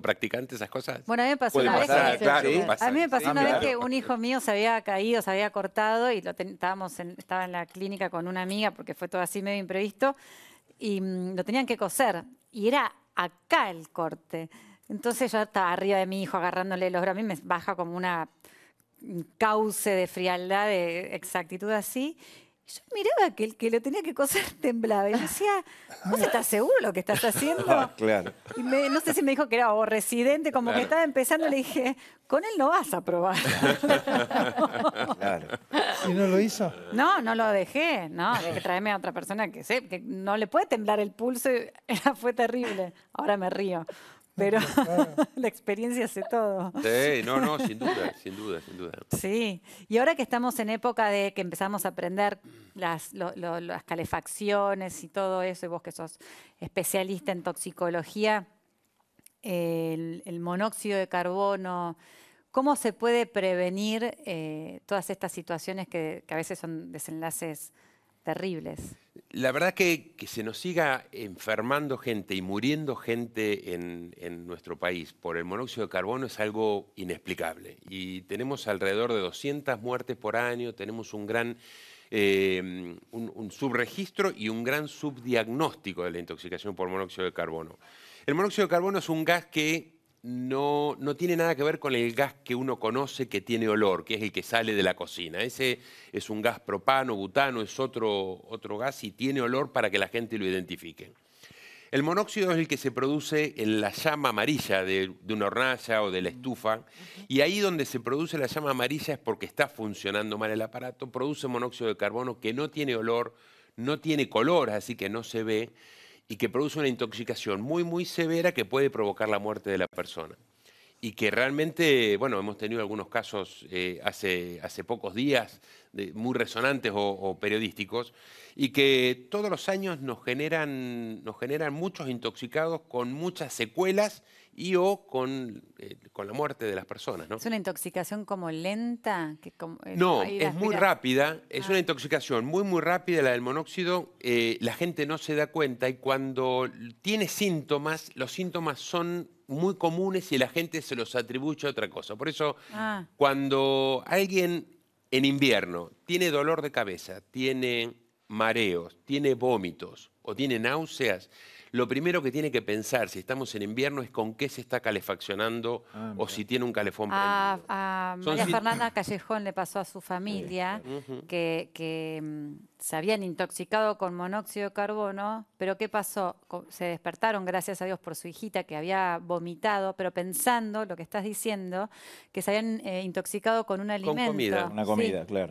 practicante esas cosas? Bueno, a mí me pasó una vez pasar, que... claro, Sí. pasa. A mí me pasó Sí, una vez claro. que un hijo mío se había caído, se había cortado y lo ten- estábamos en, estaba en la clínica con una amiga porque fue todo así medio imprevisto y mm, lo tenían que coser y era acá el corte. Entonces yo estaba arriba de mi hijo agarrándole los brazos. A mí me baja como una un cauce de frialdad, de exactitud así. Yo miraba que el que lo tenía que coser temblaba y yo decía, ¿vos estás seguro lo que estás haciendo? Claro. Y me- no sé si me dijo que era o residente, como que Claro. estaba empezando, le dije, con él no vas a probar. Claro. ¿Y no lo hizo? No, no lo dejé, no, que traerme a otra persona que sé, que no le puede temblar el pulso, y era, fue terrible. Ahora me río, pero la experiencia hace todo. Sí, no, no, sin duda, sin duda, sin duda. Sí, y ahora que estamos en época de que empezamos a aprender las, lo- lo- las calefacciones y todo eso, y vos que sos especialista en toxicología, el, el monóxido de carbono, ¿cómo se puede prevenir eh, todas estas situaciones que, que a veces son desenlaces terribles? La verdad que, que se nos siga enfermando gente y muriendo gente en, en nuestro país por el monóxido de carbono es algo inexplicable. Y tenemos alrededor de 200 muertes por año, tenemos un gran eh, un, subregistro y un gran subdiagnóstico de la intoxicación por monóxido de carbono. El monóxido de carbono es un gas que no, no tiene nada que ver con el gas que uno conoce que tiene olor, que es el que sale de la cocina. Ese es un gas propano, butano, es otro, otro gas y tiene olor para que la gente lo identifique. El monóxido es el que se produce en la llama amarilla de, de una hornalla o de la estufa. Y ahí donde se produce la llama amarilla es porque está funcionando mal el aparato. Produce monóxido de carbono que no tiene olor, no tiene color, así que no se ve, y que produce una intoxicación muy, muy severa que puede provocar la muerte de la persona. Y que realmente, bueno, hemos tenido algunos casos eh, hace, hace pocos días de- muy resonantes o, o periodísticos, y que todos los años nos generan, nos generan muchos intoxicados con muchas secuelas y o con, eh, con la muerte de las personas. ¿no? ¿Es una intoxicación como lenta? Que como- eh, No, es muy rápida, es Ah. una intoxicación muy, muy rápida la del monóxido. la gente no se da cuenta y cuando tiene síntomas, los síntomas son muy comunes y la gente se los atribuye a otra cosa. Por eso, Ah. cuando alguien en invierno tiene dolor de cabeza, tiene mareos, tiene vómitos o tiene náuseas, lo primero que tiene que pensar si estamos en invierno es con qué se está calefaccionando Ah, o si tiene un calefón A, prendido. a María Fernanda Callejón le pasó a su familia que, que, mm, se habían intoxicado con monóxido de carbono, pero ¿qué pasó? Se despertaron, gracias a Dios, por su hijita que había vomitado, pero pensando lo que estás diciendo, que se habían eh, intoxicado con un alimento. comida. Una Sí. comida, claro.